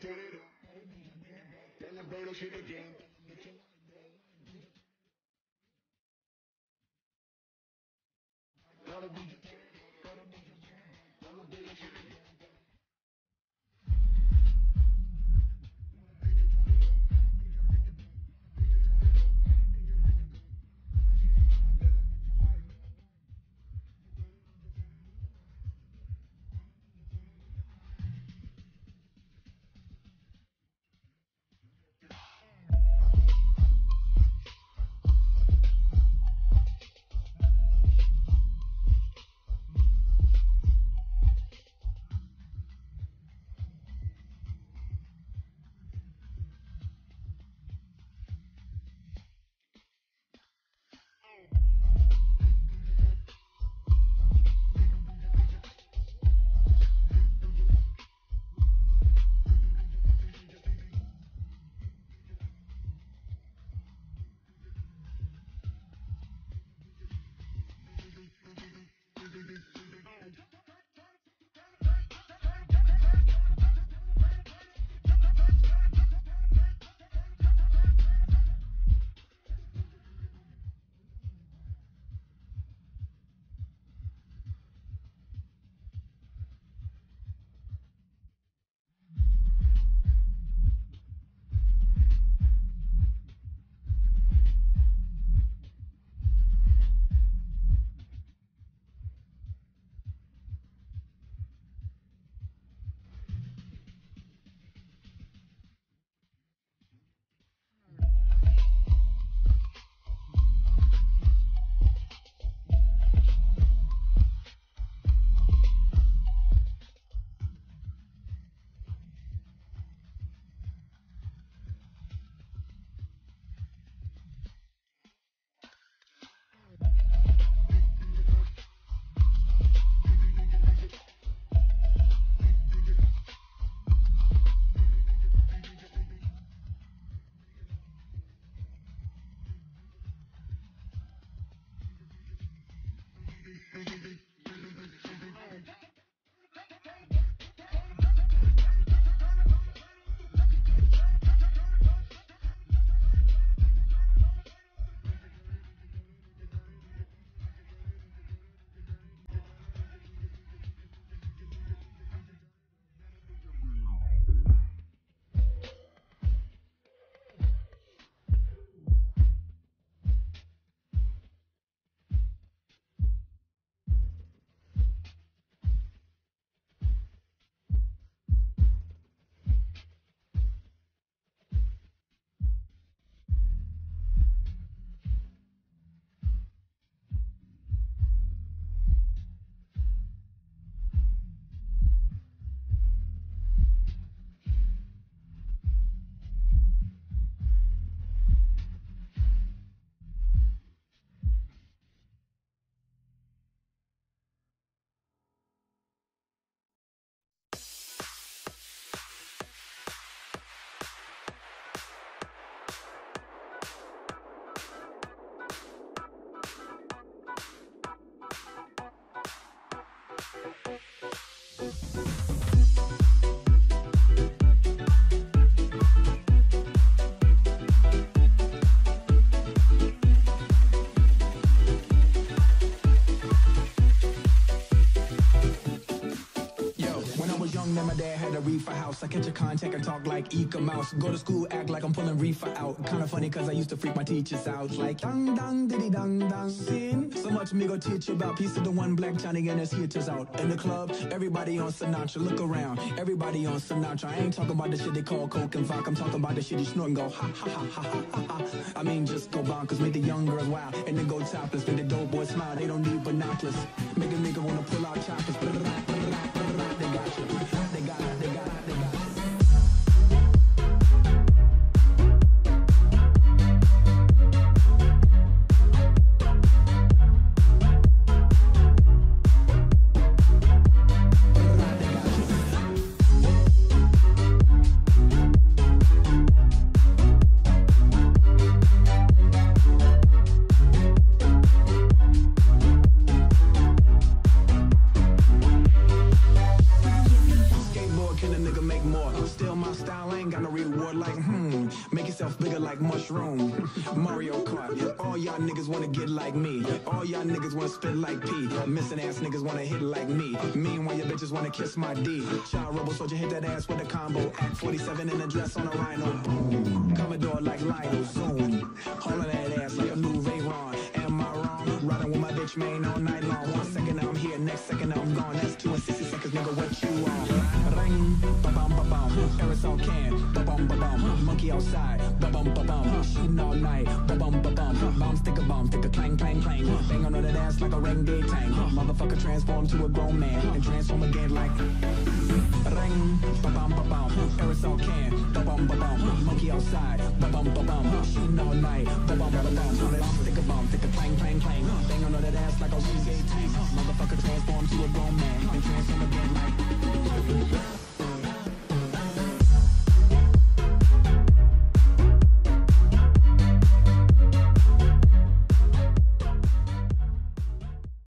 turn it up. Celebrate the shit again. Gotta be, gotta be, gotta be the again. Reefer house. I catch a contact and talk like Eek-A-Mouse. Go to school, act like I'm pulling reefer out. Kinda funny cause I used to freak my teachers out. Like, dang, dang, diddy, dang, dang. Sin. So much me go teach about. Piece of the one black Johnny and his hitters out. In the club, everybody on Sinatra. Look around, everybody on Sinatra. I ain't talking about the shit they call coke and vodka. I'm talking about the shit you snort and go ha ha ha ha ha ha. ha. I mean, just go bonkers. Make the young girls wild and then go topless. Make the dope boys smile. They don't need binoculars. Make a nigga wanna pull out choppers. They got mushroom. Mario Kart, all y'all niggas wanna get like me. All y'all niggas wanna spit like P. Missing ass niggas wanna hit like me. Meanwhile, your bitches wanna kiss my D. Child rebel soldier hit that ass with a combo. Act 47 in a dress on a rhino. Boom. Commodore like Lionel. Zoom. All that ass like a new Ron. Am I wrong? Riding with my bitch main all night long. One second I'm here, next second I'm gone. Monkey outside, ba-bum, ba-bum. Shooting all night, ba-bum, ba-bum. Bomb, stick a bomb, stick a clang, clang, clang. Bang on that ass like a ring day tank. Motherfucker transform to a grown man and transform again like ring, ba-bum, ba-bum. Aerosol can, ba-bum, ba-bum. Monkey outside, ba-bum, ba-bum. Shooting all night, ba-bum, ba-bum. Bomb, stick a bomb, stick a clang, clang, clang. Bang on that ass like a ring day tank. Motherfucker transform to a grown man and transform again like